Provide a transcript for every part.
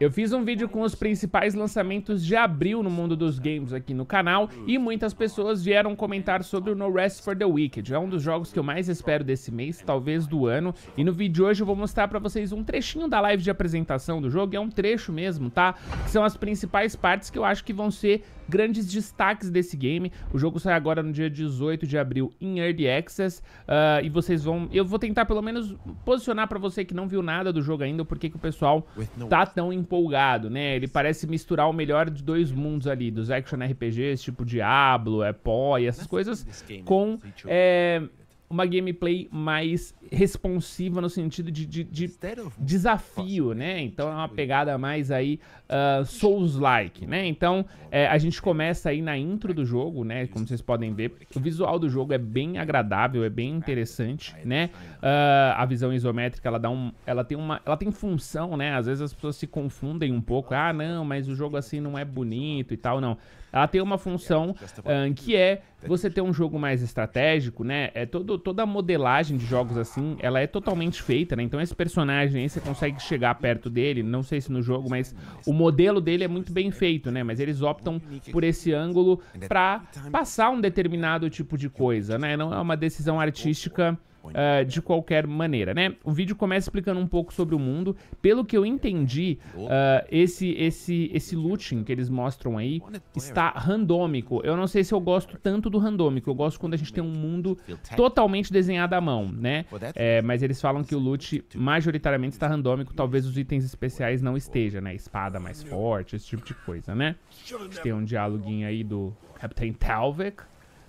Eu fiz um vídeo com os principais lançamentos de abril no mundo dos games aqui no canal e muitas pessoas vieram comentar sobre o No Rest for the Wicked. É um dos jogos que eu mais espero desse mês, talvez do ano. E no vídeo de hoje eu vou mostrar pra vocês um trechinho da live de apresentação do jogo. É um trecho mesmo, tá? Que são as principais partes que eu acho que vão ser grandes destaques desse game. O jogo sai agora no dia 18 de abril em Early Access uh, e vocês vão... Eu vou tentar pelo menos posicionar pra você que não viu nada do jogo ainda, porque que o pessoal tá tão empolgado, né? Ele parece misturar o melhor de dois mundos ali, dos action RPGs, tipo Diablo, é Pó e essas coisas, com... É, uma gameplay mais responsiva no sentido de, de, de desafio, né? Então é uma pegada mais aí uh, Souls-like, né? Então é, a gente começa aí na intro do jogo, né? Como vocês podem ver, o visual do jogo é bem agradável, é bem interessante, né? Uh, a visão isométrica, ela dá um, ela tem uma, ela tem função, né? Às vezes as pessoas se confundem um pouco, ah, não, mas o jogo assim não é bonito e tal, não. Ela tem uma função uh, que é você ter um jogo mais estratégico, né? É todo, toda a modelagem de jogos assim, ela é totalmente feita, né? Então esse personagem aí, você consegue chegar perto dele, não sei se no jogo, mas o modelo dele é muito bem feito, né? Mas eles optam por esse ângulo pra passar um determinado tipo de coisa, né? Não é uma decisão artística uh, de qualquer maneira, né? O vídeo começa explicando um pouco sobre o mundo. Pelo que eu entendi, uh, esse, esse, esse looting que eles mostram aí está randômico. Eu não sei se eu gosto tanto do randômico. Eu gosto quando a gente tem um mundo totalmente desenhado à mão, né? É, mas eles falam que o loot majoritariamente está randômico. Talvez os itens especiais não estejam, né? Espada mais forte, esse tipo de coisa, né? A gente tem um dialoguinho aí do Captain Talvik.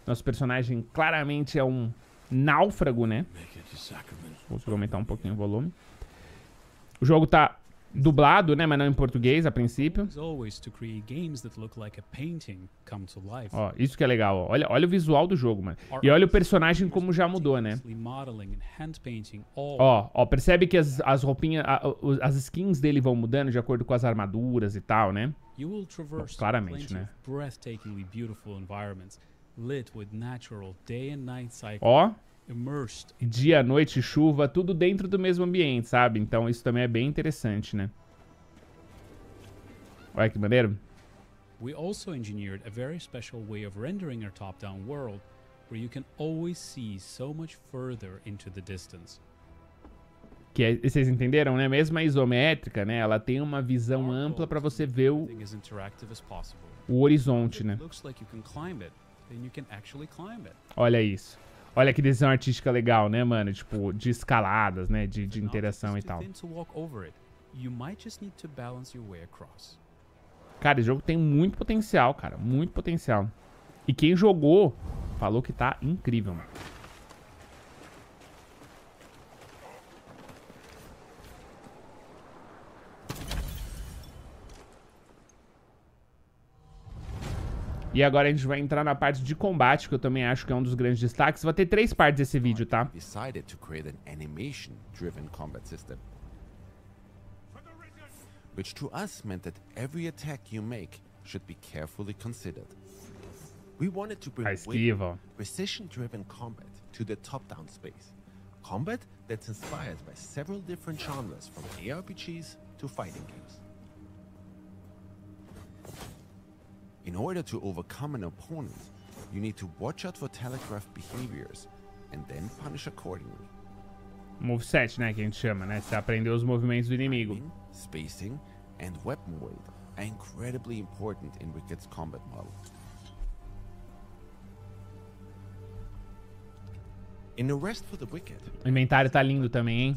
Nosso personagem claramente é um náufrago, né? Vou aumentar um pouquinho o volume. O jogo tá dublado, né, mas não em português a princípio. Ó, isso que é legal, ó. Olha, olha o visual do jogo, mano. E olha o personagem como já mudou, né? Ó, ó, percebe que as, as roupinhas, as skins dele vão mudando de acordo com as armaduras e tal, né? Bom, claramente, né? Ó, dia, noite, chuva, tudo dentro do mesmo ambiente, sabe? Então isso também é bem interessante, né? Olha que maneiro. We also engineered a very special way of rendering our top-down world, where you can always see so much further into the distance. Que é, vocês entenderam, né? Mesmo a isométrica, né? Ela tem uma visão ampla para você ver o, o horizonte, né? Olha isso. Olha que decisão artística legal, né, mano? Tipo, de escaladas, né? De, de interação e tal. Cara, esse jogo tem muito potencial, cara. Muito potencial. E quem jogou falou que tá incrível, mano. E agora a gente vai entrar na parte de combate, que eu também acho que é um dos grandes destaques. Vai ter três partes desse vídeo, tá? Which to us meant that every attack you make should be carefully considered. We wanted to bring precision-driven combat to the top-down space. Combat that's inspired by several different genres from ARPGs to fighting games. In order to overcome an opponent, you need to watch out for telegraph behaviors and then punish accordingly. Moveset, né, que a gente chama, né? Você aprendeu os movimentos do inimigo. Spacing and weapon weight are incredibly important in Wicked's combat model. In the Rest for the Wicked, o inventário tá lindo também, hein?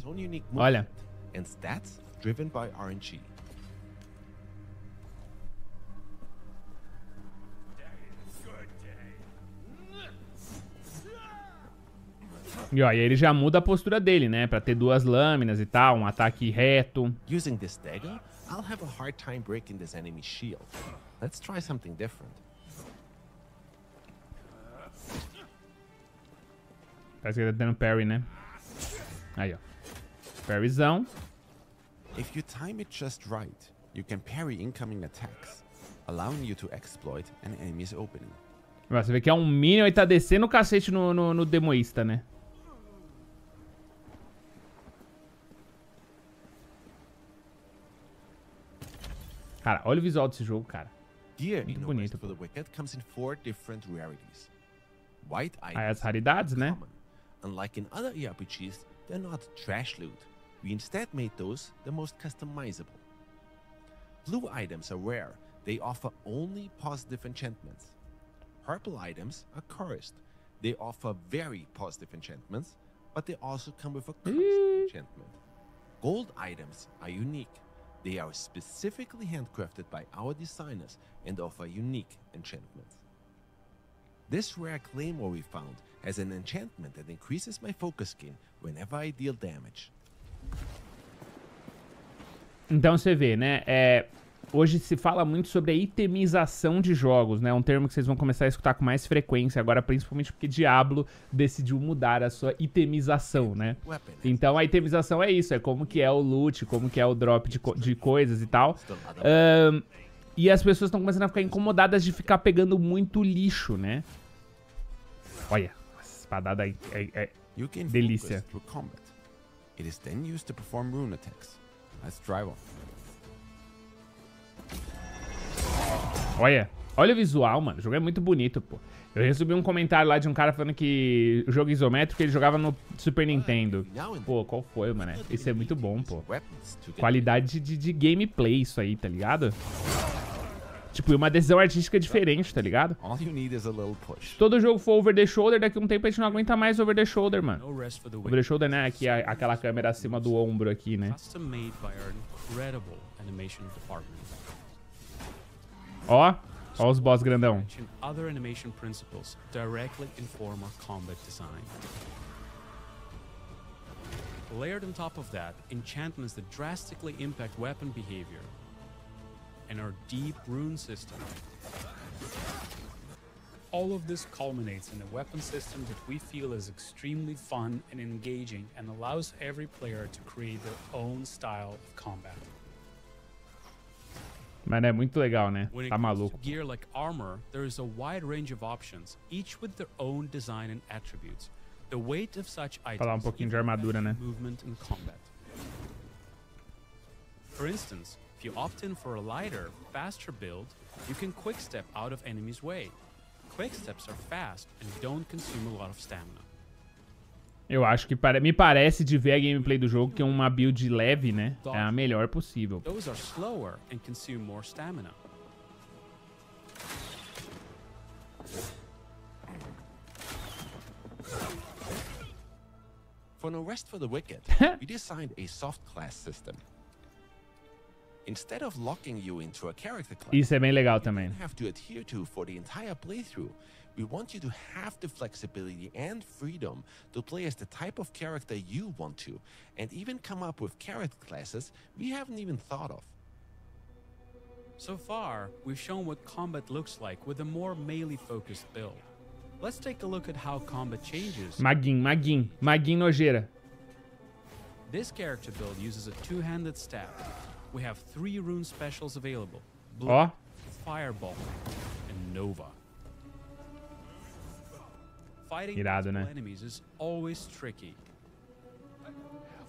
Olha. And stats driven by RNG. E ó, e aí ele já muda a postura dele, né? Pra ter duas lâminas e tal, um ataque reto. Using this dagger, I'll have a hard time breaking this enemy's shield. Let's try something different. Parece que ele tá dando parry, né? Aí, ó. Parryzão. If you time it just right, you can parry incoming attacks, allowing you to exploit an enemy's opening. Você vê que é um minion e tá descendo o cacete no, no, no demoísta, né? Cara, olha o visual desse jogo, cara. Muito bonito, Rest for the Wicked comes in four different rarities. White Aí items as raridades, né? common. Unlike in other ERPGs, they're not trash loot. We instead made those the most customizable. Blue items are rare. They offer only positive enchantments. Purple items are cursed. They offer very positive enchantments, but they also come with a cursed enchantment. Gold items are unique. They are specifically handcrafted by our designers and offer unique enchantments. This rare claymore we found has an enchantment that increases my focus gain whenever I deal damage. Então você vê, né? É, hoje se fala muito sobre a itemização de jogos, né? Um termo que vocês vão começar a escutar com mais frequência agora, principalmente porque Diablo decidiu mudar a sua itemização, né? Então a itemização é isso, é como que é o loot, como que é o drop de, co- de coisas e tal. Ahn, e as pessoas estão começando a ficar incomodadas de ficar pegando muito lixo, né? Olha, essa espadada aí. É, é- gain Delícia. It is then used to perform rune attacks. Let's drive on. Olha, olha o visual, mano. O jogo é muito bonito, pô. Eu recebi um comentário lá de um cara falando que o jogo isométrico ele jogava no Super Nintendo. Pô, qual foi, mano? Isso é muito bom, pô. Qualidade de, de gameplay isso aí, tá ligado? Tipo, e uma decisão artística diferente, tá ligado? Se todo jogo for over the shoulder, daqui a um tempo a gente não aguenta mais over the shoulder, mano. Over the shoulder, né? Aqui, a- aquela câmera acima do ombro aqui, né? Custom made by our incredible animation department. Ó, ó os boss grandão. Other animation principles directly inform our combat design. Layered on top of that, enchantments that drastically impact weapon behavior. And our deep rune system. All of this culminates in a weapon system that we feel is extremely fun and engaging and allows every player to create their own style of combat. Mas é muito legal, né? Tá maluco. gear like armor, there is a wide range of options, each with their own design and attributes. The weight of such items Falar um pouquinho de armadura, né? movement in combat. For instance, if you opt in for a lighter, faster build, you can quick step out of enemies' way. Quick steps are fast and don't consume a lot of stamina. Eu acho que pare- me parece de ver a gameplay do jogo que uma build leve, né? É a melhor possível. Those are slower and consume more stamina. For No Rest for the Wicked, we designed a soft class system. Instead of locking you into a character class, Isso é bem legal you também. don't have to adhere to for the entire playthrough. We want you to have the flexibility and freedom to play as the type of character you want to, and even come up with character classes we haven't even thought of. So far, we've shown what combat looks like with a more melee-focused build. Let's take a look at how combat changes. Maguin, Maguin, Maguin nojeira. This character build uses a two-handed stab. We have three rune specials available. Blue, Ó, Fireball, and Nova. Fighting Irado, né? enemies is always tricky.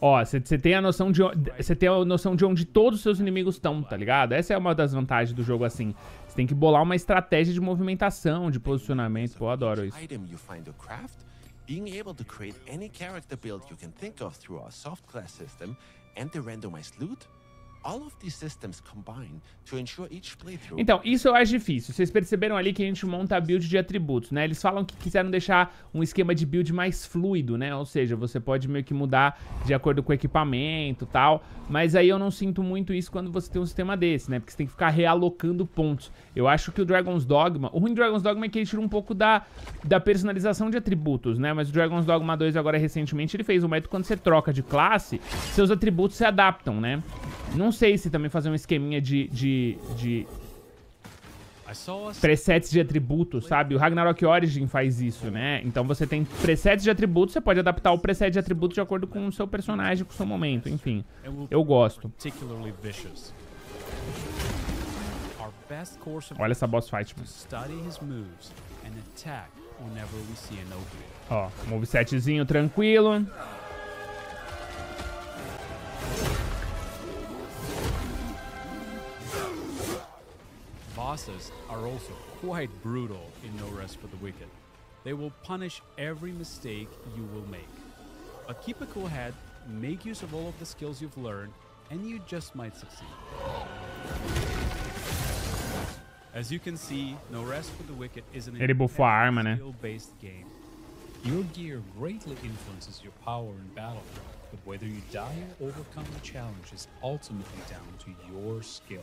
ó, você tem a noção de você tem a noção de onde todos os seus inimigos estão, tá ligado? Essa é uma das vantagens do jogo assim. Você tem que bolar uma estratégia de movimentação, de posicionamento. Pô, eu adoro isso. Being able to create any character build you can think of through our soft class system, and the randomized loot. Então, isso eu acho difícil. Vocês perceberam ali que a gente monta a build de atributos, né? Eles falam que quiseram deixar um esquema de build mais fluido, né? Ou seja, você pode meio que mudar de acordo com o equipamento e tal. Mas aí eu não sinto muito isso quando você tem um sistema desse, né? Porque você tem que ficar realocando pontos. Eu acho que o Dragon's Dogma... O ruim do Dragon's Dogma é que ele tira um pouco da, da personalização de atributos, né? Mas o Dragon's Dogma 2 agora recentemente ele fez um método quando você troca de classe, seus atributos se adaptam, né? Não sei se também fazer um esqueminha de, de, de presets de atributos, sabe? O Ragnarok Origin faz isso, né? Então você tem presets de atributos, você pode adaptar o preset de atributos de acordo com o seu personagem, com o seu momento, enfim. Eu gosto. Olha essa boss fight, mano. Ó, movesetzinho tranquilo. Bosses are also quite brutal in No Rest for the Wicked. They will punish every mistake you will make. But keep a cool head, make use of all of the skills you've learned, and you just might succeed. As you can see, No Rest for the Wicked is an Ele bufou a arma, né? skill-based game. Your gear greatly influences your power in battle, but whether you die or overcome the challenge is ultimately down to your skill.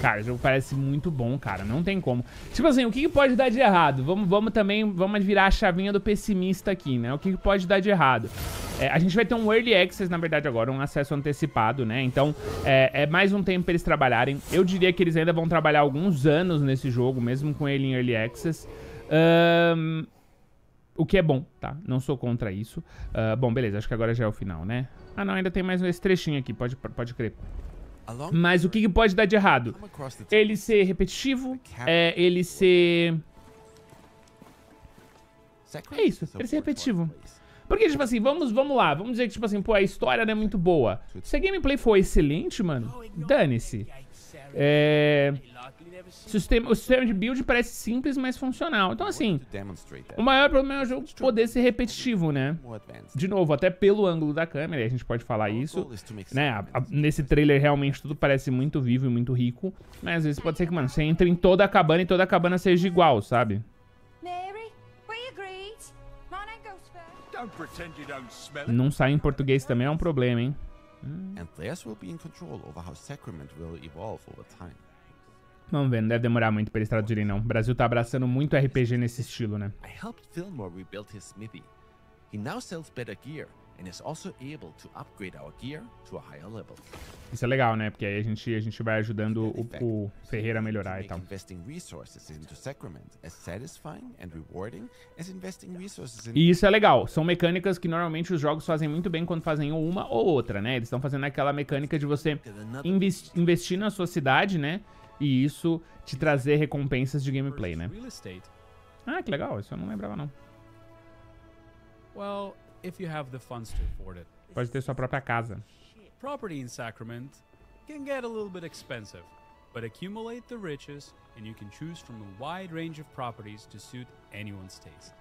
Cara, o jogo parece muito bom, cara. Não tem como. Tipo assim, o que, pode dar de errado? Vamos, vamos também, vamos virar a chavinha do pessimista aqui, né? O que, pode dar de errado? É, a gente vai ter um Early Access, na verdade, agora, um acesso antecipado, né? Então, é, é mais um tempo pra eles trabalharem. Eu diria que eles ainda vão trabalhar alguns anos nesse jogo, mesmo com ele em Early Access. Ahn, o que é bom, tá? Não sou contra isso. Ah, bom, beleza, acho que agora já é o final, né? Ah, não, ainda tem mais esse trechinho aqui, pode, pode crer. Mas o que, que pode dar de errado? Ele ser repetitivo, é, ele ser... É isso, ele ser repetitivo. Porque, tipo assim, vamos, vamos lá, vamos dizer que, tipo assim, pô, a história não é muito boa. Se a gameplay for excelente, mano, dane-se. É... Sistema, o sistema de build parece simples, mas funcional. Então, assim, o maior problema é o jogo poder ser repetitivo, né? De novo, até pelo ângulo da câmera, e a gente pode falar isso. Né? A- a- nesse trailer, realmente, tudo parece muito vivo e muito rico. Mas às vezes pode ser que, mano, você entre em toda a cabana e toda a cabana seja igual, sabe? Não sai em português também é um problema, hein? And players will be in control over how Sacrament will evolve over time. Vamos ver, não deve demorar muito pra eles traduzirem, não. O Brasil tá abraçando muito RPG nesse estilo, né? I helped Fillmore rebuild his smithy. He now sells better gear and is also able to upgrade our gear to a higher level. Isso é legal, né? Porque aí a gente, a gente vai ajudando o, o Ferreira a melhorar e tal. E isso é legal. São mecânicas que normalmente os jogos fazem muito bem quando fazem uma ou outra, né? Eles estão fazendo aquela mecânica de você inves- investir na sua cidade, né? E isso te trazer recompensas de gameplay, né? Ah, que legal. Isso eu não lembrava, não. Well, if you have the funds to afford it. Pode ter sua própria casa. Property in Sacrament can get a little bit expensive, but accumulate the riches and you can choose from a wide range of properties to suit anyone's taste.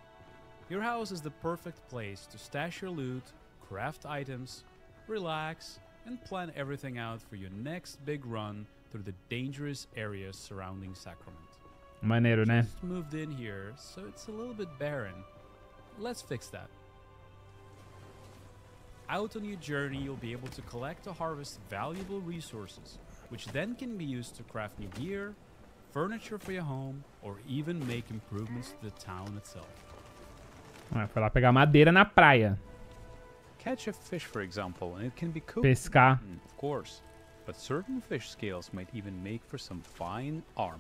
Your house is the perfect place to stash your loot, craft items, relax, and plan everything out for your next big run through the dangerous areas surrounding Sacrament. Maneiro, né? Just moved in here, so it's a little bit barren. Let's fix that. Out on your journey, you'll be able to collect or harvest valuable resources, which then can be used to craft new gear, furniture for your home, or even make improvements to the town itself. Ah, foi lá pegar madeira na praia. Catch a fish, for example, and it can be cooked. Pescar. Mm, of course. But certain fish scales might even make for some fine armor.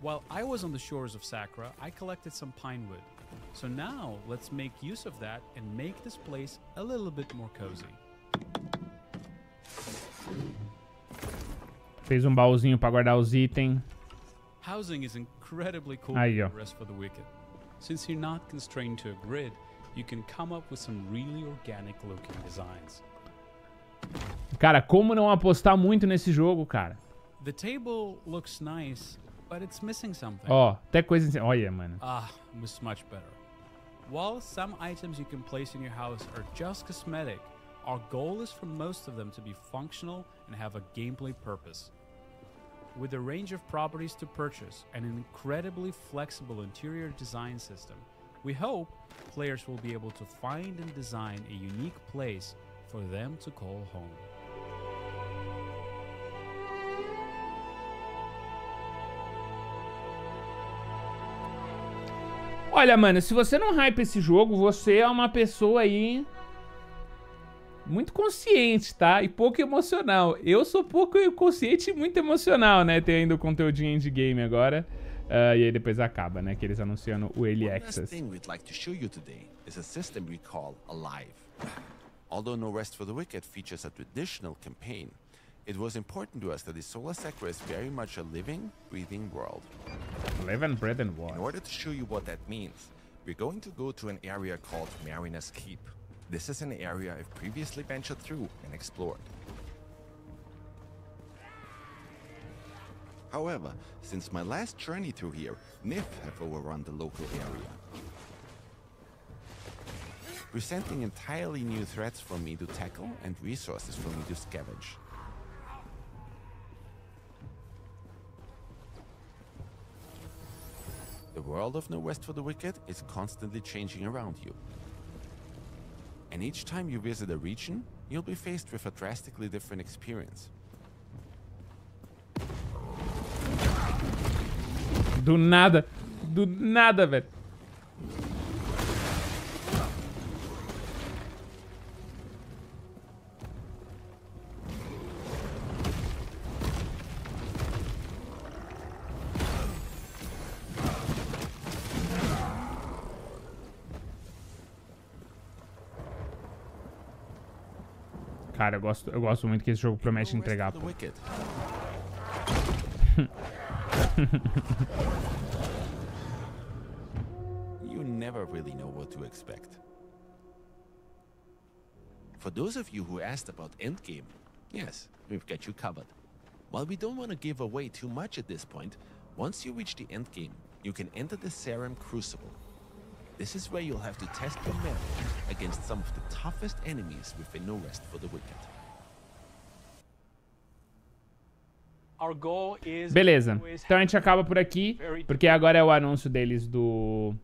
While I was on the shores of Sakura, I collected some pine wood. So now, let's make use of that and make this place a little bit more cozy. Fez um baúzinho pra guardar os itens. Housing is incredibly cool Aí, ó. Rest for the Wicked. Since you're not constrained to a grid, you can come up with some really organic looking designs. Cara, como não apostar muito nesse jogo, cara? The table looks nice, but it's missing something. Ó, até coisa... Olha, mano. Ah, was much better. While some items you can place in your house are just cosmetic, our goal is for most of them to be functional and have a gameplay purpose. With a range of properties to purchase and an incredibly flexible interior design system, we hope players will be able to find and design a unique place for them to call home. Olha, mano, se você não hype esse jogo, você é uma pessoa aí muito consciente, tá? E pouco emocional. Eu sou pouco consciente e muito emocional, né? Tem ainda o conteúdinho de game agora. Ah, e aí depois acaba, né? Que eles anunciando o Early Access. Although No Rest for the Wicked features a traditional campaign, it was important to us that the Solar Sacra is very much a living, breathing world. Live and bread and In order to show you what that means, we're going to go to an area called Mariner's Keep. This is an area I've previously ventured through and explored. However, since my last journey through here, Nif have overrun the local area. Presenting entirely new threats for me to tackle and resources for me to scavenge. World of No Rest for the Wicked is constantly changing around you. And each time you visit a region, you'll be faced with a drastically different experience. Do nada. Do nada, velho. Cara, eu gosto, eu gosto muito que esse jogo promete entregar. pô. you never really know what to expect. For those of you who asked about Endgame, yes, we've got you covered. While we don't want to give away too much at this point, once you reach the endgame, you can enter the Serum Crucible. This is where you'll have to test your metal against some of the toughest enemies within No Rest for the Wicked. Our goal is Beleza. Então a gente acaba por aqui, porque agora é o anúncio deles do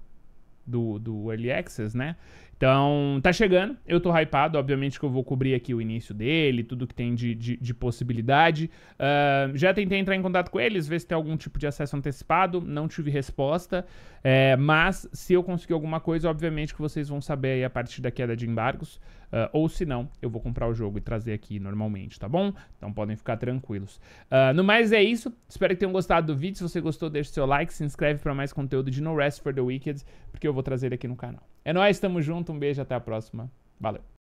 do, do Early Access, né? Então, tá chegando. Eu tô hypado. Obviamente que eu vou cobrir aqui o início dele, tudo que tem de, de, de possibilidade. Ah, já tentei entrar em contato com eles, ver se tem algum tipo de acesso antecipado. Não tive resposta. É, mas, se eu conseguir alguma coisa, obviamente que vocês vão saber aí a partir da queda de embargos. Ah, ou se não, eu vou comprar o jogo e trazer aqui normalmente, tá bom? Então podem ficar tranquilos. Ah, no mais é isso. Espero que tenham gostado do vídeo. Se você gostou, deixa seu like, se inscreve para mais conteúdo de No Rest for the Wicked, porque eu vou trazer ele aqui no canal. É nóis, tamo junto, um beijo, até a próxima. Valeu.